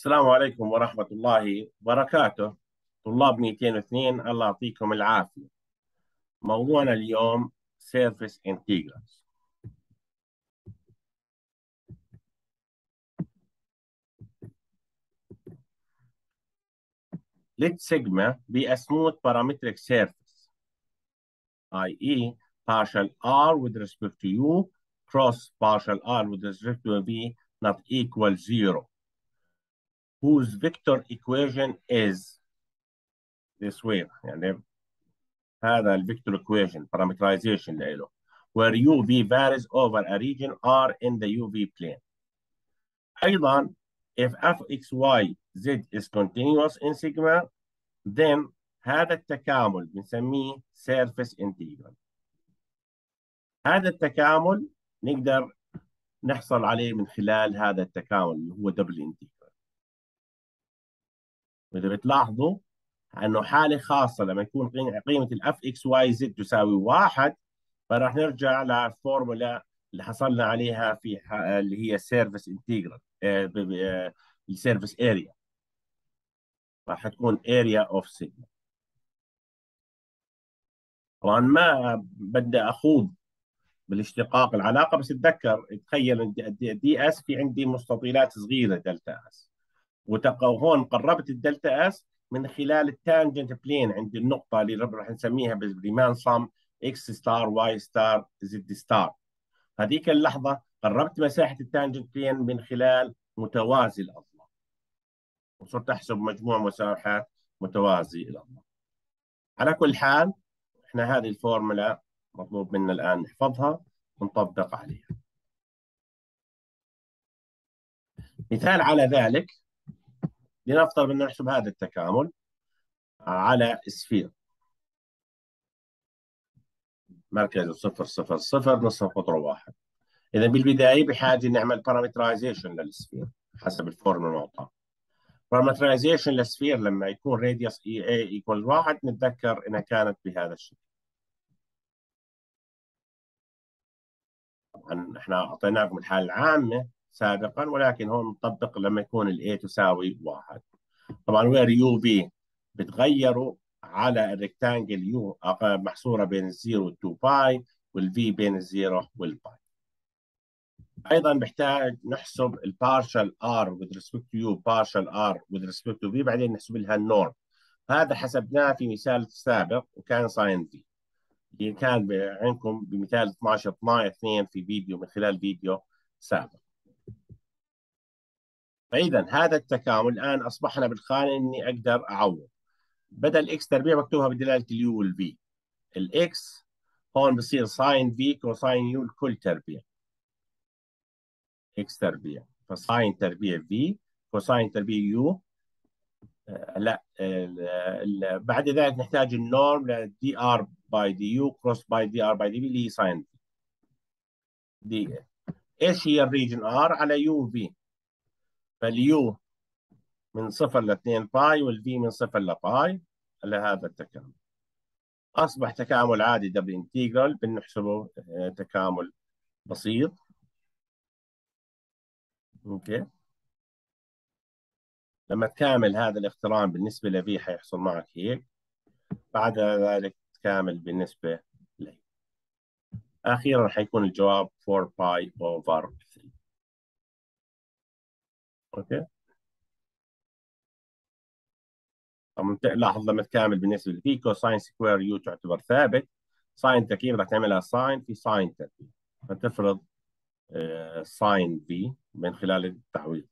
السلام عليكم ورحمة الله وبركاته طلاب 202 الله يعطيكم العافية موضوعنا اليوم Surface Integrals Let sigma be a smooth parametric surface i.e. partial r with respect to u cross partial r with respect to v not equal zero whose vector equation is this way يعني هذا الفيكتور equation parameterization له where UV varies over a region R in the UV plane. أيضا if fxy z is continuous in sigma then هذا التكامل بنسميه surface integral. هذا التكامل نقدر نحصل عليه من خلال هذا التكامل اللي هو double integral. واذا بتلاحظوا إنه حالة خاصة لما يكون قيمة ال f x y z تساوي واحد فراح نرجع للفورمولا اللي حصلنا عليها في اللي هي surface integral ال surface area راح تكون area of sigma طبعا ما بدي أخوض بالاشتقاق العلاقة بس أتذكر تخيل d s في عندي مستطيلات صغيرة delta s وهون قربت ال delta s من خلال ال tangent plane عند النقطة اللي راح نسميها بال Riemann sum x star y star z star. هذيك اللحظة قربت مساحة ال tangent plane من خلال متوازي الاضلاع وصرت أحسب مجموع مساحات متوازي الاضلاع على كل حال إحنا هذه الفورمولا مطلوب منا الآن نحفظها ونطبق عليها. مثال على ذلك لنفترض أن نحسب هذا التكامل على sphere مركز صفر صفر صفر نصف قطره واحد. إذا بالبداية بحاجة نعمل parameterization لل sphere حسب ال form المعطى parameterization لل sphere لما يكون radius a a equal واحد نتذكر إنها كانت بهذا الشكل. طبعا إحنا أعطيناكم الحالة العامة سابقا ولكن هون نطبق لما يكون ال a تساوي واحد. طبعا where u v بتغيروا على ال rectangle u محصورة بين ال zero وال two pi وال v بين ال zero وال pi أيضا بحتاج نحسب ال partial r with respect to u partial r with respect to v بعدين نحسب لها ال norm هذا حسبناه في مثال سابق وكان sine v كان عندكم بمثال 12 12 2 في فيديو من خلال فيديو سابق. فإذا هذا التكامل الآن أصبحنا بالخانة إني أقدر أعوض. بدل x تربيع مكتوبها بدلالة ال u وال v ال x هون بصير sine v cosine u الكل تربيع. x تربيع. ف sine تربيع v cosine تربيع u آه لا آه بعد ذلك نحتاج ال norm ل dr by du cross by dr by dv اللي هي sine v إيش هي ال region r على u v فال u من صفر ل 2 pi وال v من صفر ل pi لهذا التكامل. أصبح تكامل عادي double integral بنحسبه آه، تكامل بسيط. أوكي. لما تكامل هذا الاقتران بالنسبة ل v حيحصل معك هيك. بعد ذلك تكامل بالنسبة ل u. أخيرا حيكون الجواب 4 pi over 3 okay. لاحظ لما تكامل بالنسبة لل v cosine square u تعتبر ثابت. sine تكعيب راح تعملها sine v sine تربيع فتفرض sine v من خلال التعويض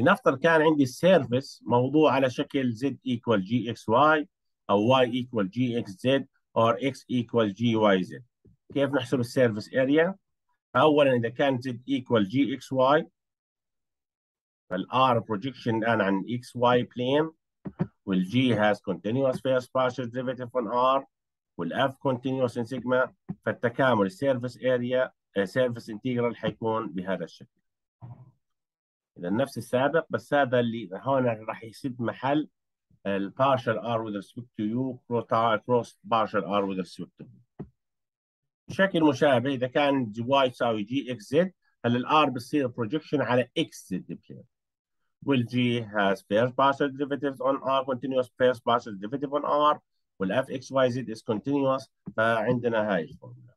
لنفترض كان عندي ال surface موضوع على شكل z equal gxy أو y equal gxz or x equal gyz كيف نحسب ال surface area اولا إذا كان z equal gxy فال r projection الآن عن xy plane وال g has continuous first partial derivative on r وال f continuous in sigma فالتكامل ال surface area surface integral حيكون بهذا الشكل. اذا نفس السابق بس هذا اللي هون راح يسد محل ال partial r with respect to u cross partial r with respect to u بشكل مشابه اذا كان y تساوي g x z هلا ال r بتصير projection على x z وال g has first partial derivatives on r continuous first partial derivative on r وال f x y z is continuous فعندنا هاي الفورمولا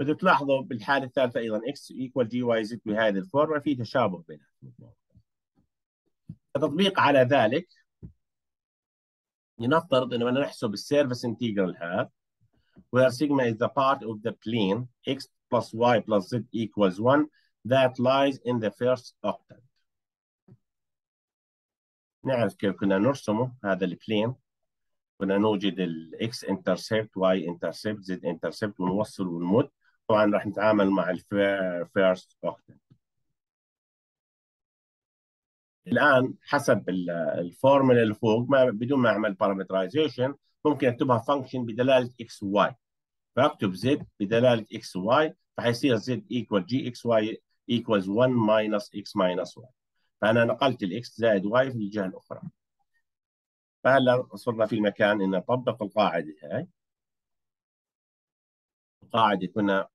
بدك تلاحظوا بالحالة الثالثة أيضا x equal g y z بهذه الفورمولا في تشابه بينهم تطبيق على ذلك لنفترض انه بدنا نحسب ال surface integral هذا where sigma is the part of the plane x plus y plus z equals 1 that lies in the first octant. نعرف كيف كنا نرسمه هذا ال plane كنا نوجد ال x intercept y intercept z intercept ونوصل ونمد. طبعا راح نتعامل مع ال first octant الآن حسب الفورمولا اللي فوق ما بدون ما أعمل parameterization ممكن أكتبها function بدلالة x و y فأكتب z بدلالة x و y فحيصير z equal g x y equals 1 minus x minus y فأنا نقلت ال x زائد y في الجهة الأخرى. فهلا صرنا في الإمكان ان نطبق القاعدة هاي. القاعدة كنا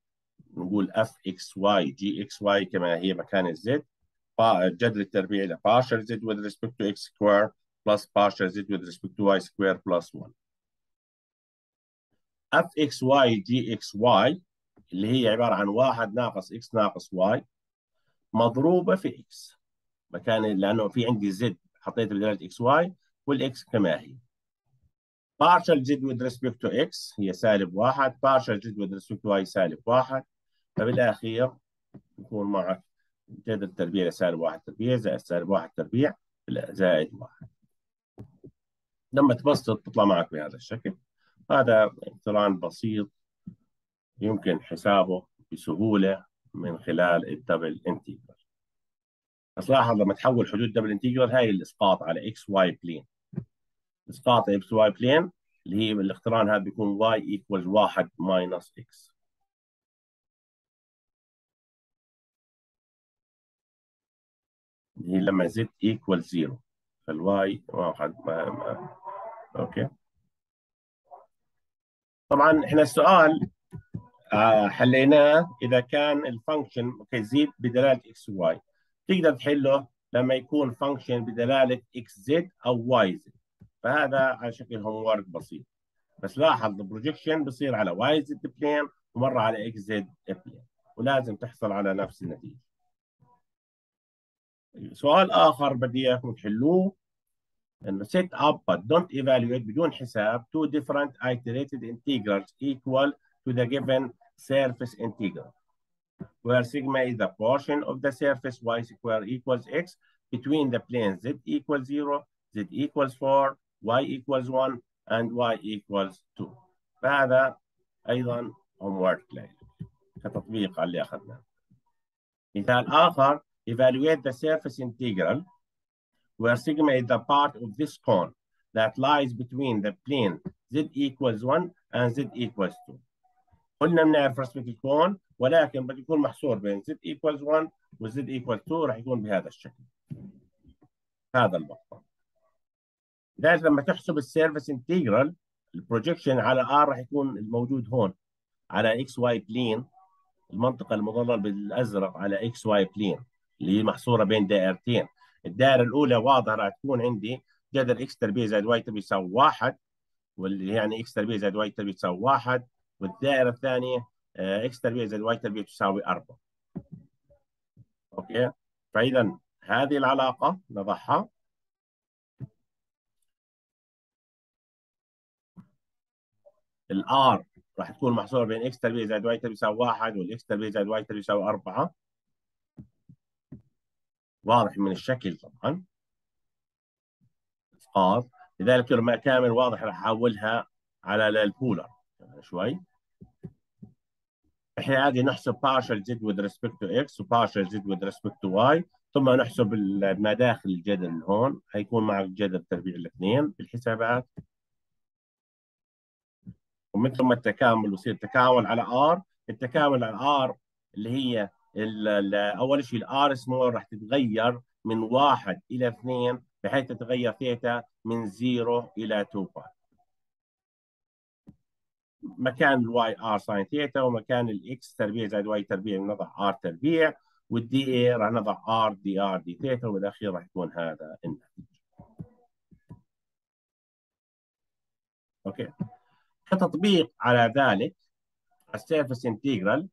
نقول f x y g x y كما هي مكان ال z جذر التربيع ل partial z with respect to x square plus partial z with respect to y square plus 1 f x y g x y اللي هي عبارة عن 1 ناقص x ناقص y مضروبة في x مكان لأنه في عندي z حطيت بدلالة x y وال x كما هي. Partial z with respect to x هي سالب 1 partial z with respect to y سالب 1 فبالأخير يكون معك جذر التربيع سالب واحد تربيع زائد سالب واحد تربيع زائد واحد. لما تبسط تطلع معك بهذا الشكل. هذا اقتران بسيط يمكن حسابه بسهولة من خلال ال double integral هتلاحظ لما تحول حدود double integral هاي الإسقاط على x y plane إسقاط x y plane اللي هي بالاقتران هذا بيكون y equals 1 minus x هي لما z equal 0 فال y واحد ما ما okay. طبعا إحنا السؤال آه حليناه. إذا كان ال function z بدلالة x y تقدر تحله لما يكون function بدلالة x z أو y z. فهذا على شكل homework بسيط. بس لاحظ ال projection بصير على y z plane ومرة على x z plane ولازم تحصل على نفس النتيجة. سؤال اخر بدي اياكم تحلوه انه set up but don't evaluate بدون حساب two different iterated integrals equal to the given surface integral where sigma is the portion of the surface y square equals x between the planes z equals 0 z equals 4 y equals 1 and y equals 2 فهذا أيضا homework كتطبيق على اللي اخذناه مثال اخر evaluate the surface integral where sigma is the part of this cone that lies between the plane z equals 1 and z equals 2. قلنا بنعرف رسمة ال cone ولكن بده يكون محصور بين z equals 1 و z equals 2 راح يكون بهذا الشكل. هذا المقطع. لذلك لما تحسب ال surface integral ال projection على r راح يكون الموجود هون على x y plane المنطقة المظلل بالأزرق على x y plane اللي هي محصوره بين دائرتين. الدائرة الأولى واضحة راح تكون عندي جذر x تربيع زائد y تربيع يساوي واحد واللي يعني x تربيع زائد y تربيع تساوي واحد والدائرة الثانية x تربيع زائد y تربيع تساوي 4 okay؟ فإذا هذه العلاقة نضعها. ال r راح تكون محصورة بين x تربيع زائد y تربيع يساوي واحد وال x تربيع زائد y تربيع يساوي 4 واضح من الشكل طبعا. اسقاط لذلك لما أكامل واضح راح أحولها على ال polar شوي. إحنا عادي نحسب partial z with respect to x و partial z with respect to y ثم نحسب ما داخل الجذر اللي هون. حيكون معك جذر تربيع الاثنين بالحسابات ومثل ما التكامل بصير تكامل على r. التكامل على r اللي هي أول شيء ال r small راح تتغير من واحد إلى اثنين بحيث تتغير ثيتا من 0 إلى 2 pi. مكان ال y r sine theta ومكان ال x تربيع زائد y تربيع نضع r تربيع وال dA راح نضع r dr d theta وبالأخير راح يكون هذا الناتج. أوكي. كتطبيق على ذلك السيرفس انتجرال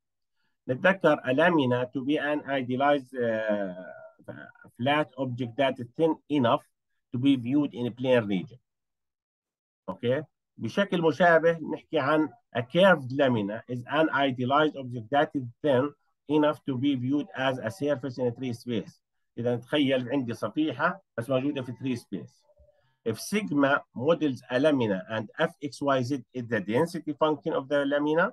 نتذكر a to be an idealized uh, flat object that is thin enough to be viewed in a plane region. اوكي بشكل مشابه نحكي عن a curved lamina is an idealized object that is thin enough to be viewed as a surface in a three space. إذا تخيل عندي صفيحة بس موجودة في three space. If sigma models a lamina and fxyz is the density function of the lamina,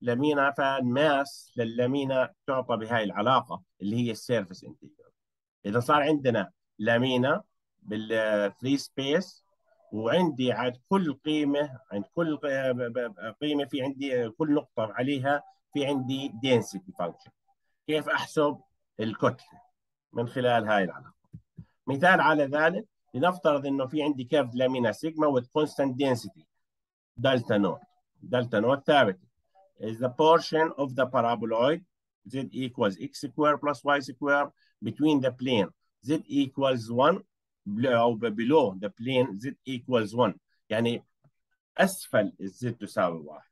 lamina فال mass لل lamina تعطى بهاي العلاقة اللي هي ال surface integral إذا صار عندنا lamina بال free space وعندي عند كل قيمة عند كل قيمة في عندي كل نقطة عليها في عندي density function. كيف أحسب الكتلة من خلال هاي العلاقة؟ مثال على ذلك لنفترض إنه في عندي curved lamina sigma with constant density delta naught. delta naught ثابتة. Is the portion of the paraboloid z equals x square plus y square between the plane. Z equals 1 أو below the plane z equals 1 يعني أسفل ال z تساوي 1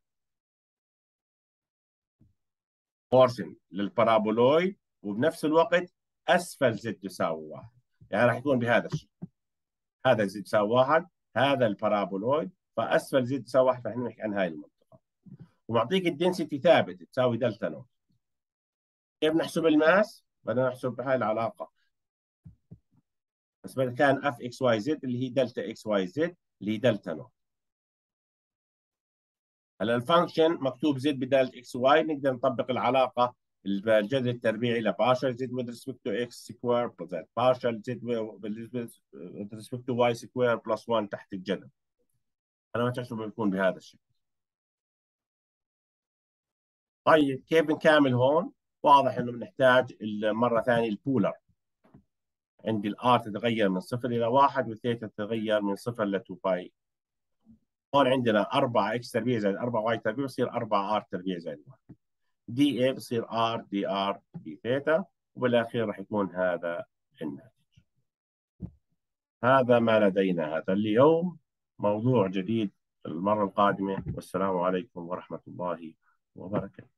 portion لل paraboloid وبنفس الوقت أسفل z تساوي 1 يعني راح يكون بهذا الشيء هذا z تساوي 1 هذا ال paraboloid فأسفل z تساوي 1 فإحنا نحكي عن هاي المنطقة. ومعطيك ال density ثابت تساوي delta naught. كيف نحسب ال mass؟ بدنا نحسب بهاي العلاقة. بس بدل كان f x y z اللي هي delta x y z اللي هي delta naught. هلا ال function مكتوب زد بدالة إكس واي نقدر نطبق العلاقة الجذر التربيعي ل partial z with respect to x square plus partial z with respect to y square plus 1 تحت الجذر. أنا ما تحسب بيكون بهذا الشكل. طيب كيف نكامل هون؟ واضح إنه بنحتاج مره ثانية ال polar عندي ال r تتغير من صفر إلى واحد والثيتا تتغير من صفر ل 2 pi. هون عندنا 4 x تربيع زائد 4 y تربيع بصير 4 r تربيع زائد 1 dA بصير r dr d theta وبالأخير راح يكون هذا الناتج. هذا ما لدينا هذا اليوم. موضوع جديد المرة القادمة. والسلام عليكم ورحمة الله وبركاته.